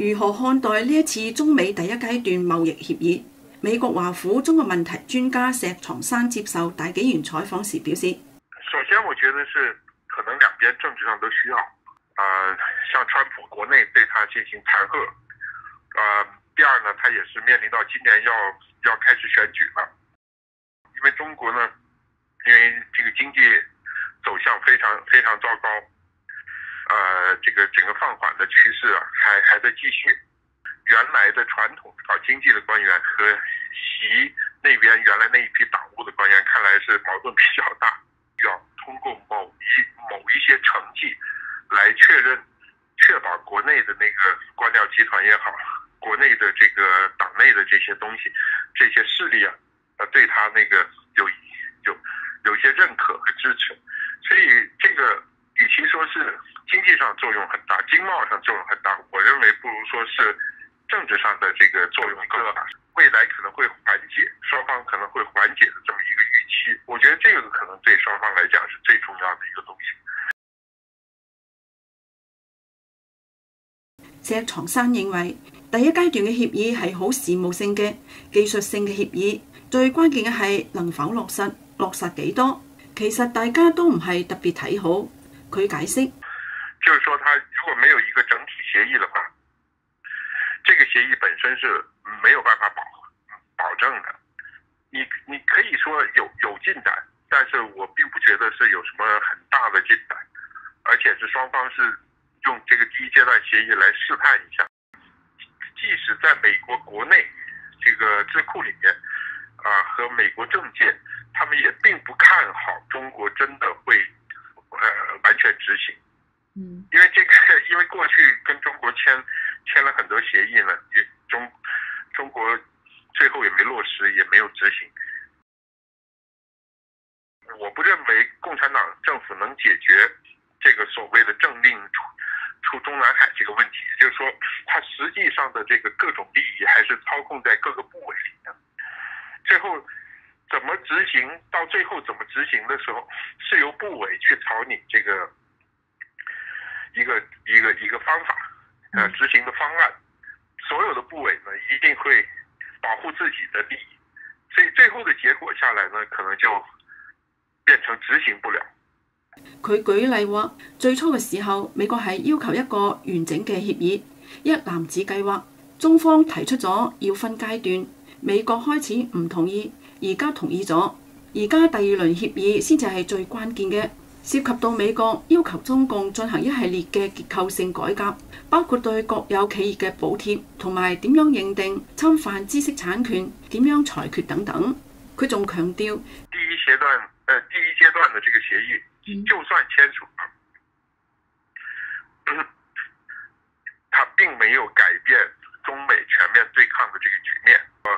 如何看待呢一次中美第一階段貿易協議？美國華府中國問題專家石藏山接受大紀元採訪時表示：首先，我覺得是可能兩邊政治上都需要。呃，像川普國內對他進行弹劾。呃，第二呢，他也是面臨到今年要要開始選舉了。因為中國呢，因為這個經濟走向非常非常糟糕。呃，这个整个放缓的趋势啊，还还在继续。原来的传统搞经济的官员和习那边原来那一批党务的官员，看来是矛盾比较大。要通过某一某一些成绩来确认，确保国内的那个官僚集团也好，国内的这个党内的这些东西，这些势力啊，呃，对他那个有有有一些认可和支持。所以这个与其說是。經濟上作用很大，經貿上作用很大。我認為不如說是政治上的這個作用更大，未來可能會緩解，雙方可能會緩解的这么一個預期。我覺得這個可能對雙方來講是最重要的一個東西。石藏生認為，第一階段嘅協議係好事務性嘅技術性嘅協議，最關鍵嘅係能否落實，落實幾多。其實大家都唔係特別睇好。佢解釋。就是說，他如果沒有一個整體協議的話，這個協議本身是沒有辦法保保證的。你你可以說有有進展，但是我並不覺得是有什麼很大的進展，而且是雙方是用這個第一階段協議來試探一下。即使在美國國內這個智庫裏面，啊和美國政界，他們也並不看好中國真的會呃完全執行。嗯，因为这个，因为过去跟中国签签了很多协议呢，也中中国最后也没落实，也没有执行。我不认为共产党政府能解决这个所谓的政令出出中南海这个问题，就是说，它实际上的这个各种利益还是操控在各个部委里面。最后怎么执行，到最后怎么执行的时候，是由部委去草擬這個。一个一个一个方法，呃，执行的方案，所有的部委呢一定会保护自己的利益，所以最后的结果下来呢，可能就變成執行不了。佢舉例話，最初嘅時候，美國係要求一個完整嘅協議，一男子計劃，中方提出咗要分階段，美國開始唔同意，而家同意咗，而家第二輪協議先至係最關鍵嘅。涉及到美國要求中共進行一系列嘅結構性改革，包括對國有企業嘅補貼，同埋點樣認定侵犯知識產權、點樣裁決等等。佢仲強調，第一階段，誒、呃，第一階段嘅這個協議，就算簽署，嗯，它並沒有改變中美全面對抗嘅這個局面。啊，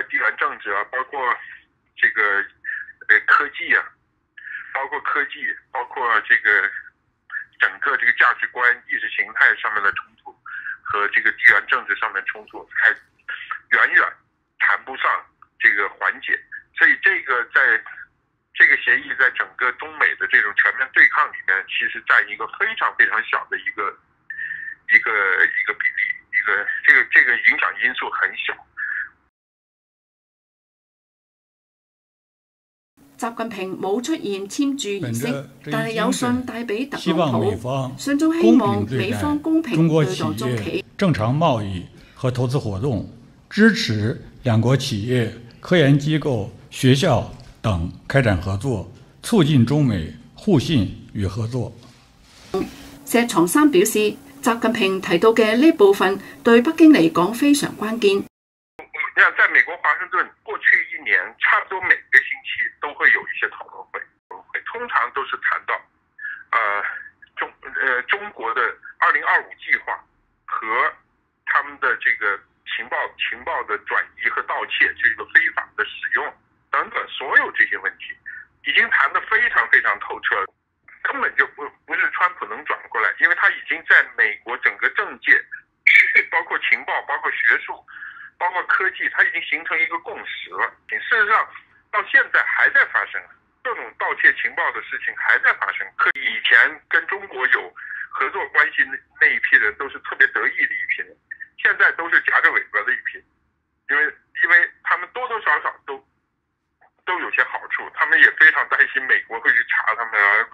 誒，地緣政治啊，包括這個誒科技啊。包括科技，包括这个整个这个价值观、意识形态上面的冲突，和这个地缘政治上面冲突，还远远谈不上这个缓解。所以，这个在这个协议在整个中美的这种全面对抗里面，其实占一个非常非常小的一个一个一个比例，一个这个这个影响因素很小。習近平冇出現簽署儀式，但係有信帶俾特朗普，信中希望美方公平對待中企，正常貿易和投資活動，支持兩國企業、科研機構、學校等開展合作，促進中美互信與合作。石藏山表示，習近平提到嘅呢部分對北京嚟講非常關鍵。在美国华盛顿过去一年，差不多每个星期都会有一些討論會，會通常都是谈到，呃中呃中国的二零二五计划和他们的这个情报情报的转移和盗窃，这个非法的使用等等，所有这些问题，已经谈得非常非常透彻，根本就不不是川普能转过来，因为他已经在美国整个政界，包括情报、包括学术、包括科技，它已经形成一个共识了。事实上，到现在还在发生。各种盗窃情报的事情还在发生。可以前跟中国有合作关系那那一批人都是特别得意的一批人，现在都是夹着尾巴的一批，因为因为他们多多少少都都有些好处，他们也非常担心美国会去查他们。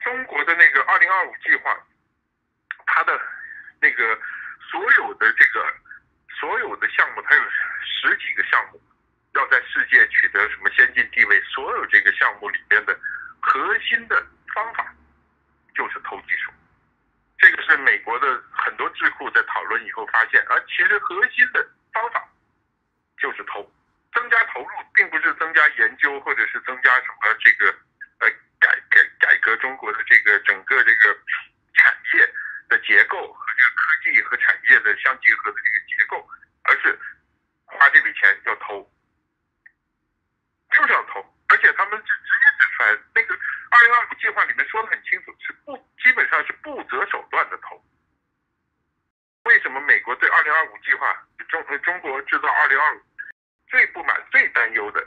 中国的那个二零二五计划，它的那个所有的这个的项目，它有十几个项目。要在世界取得什么先进地位？所有这个项目里面的核心的方法就是偷技术。这个是美国的很多智库在讨论以后发现，而其实核心的方法就是偷。增加投入，并不是增加研究，或者是增加什么这个呃改改改革中国的这个整个这个产业的结构和这个科技和产业的相结合的这个结构，而是花这笔钱要偷。就是要偷，而且他们就直接指出来，那个二零二五计划里面说的很清楚，是不基本上是不择手段的偷。为什么美国对二零二五计划中中国制造二零二五最不满、最担忧的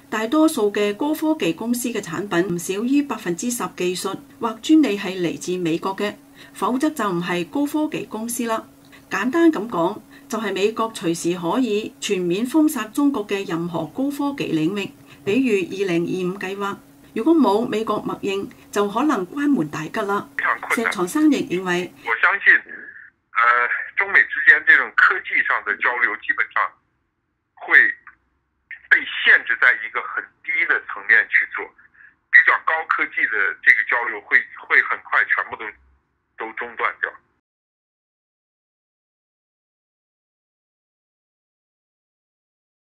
大多數嘅高科技公司嘅產品唔少於百分之十技術或專利係嚟自美國嘅。否則就唔係高科技公司啦。簡單咁講，就係、是、美國隨時可以全面封殺中國嘅任何高科技領域，比如二零二五計劃。如果冇美國默認，就可能關門大吉啦。石床生亦認為，我相信，呃，中美之間這種科技上的交流基本上限制在一个很低的层面去做，比较高科技的这个交流会会很快全部都。都中断掉。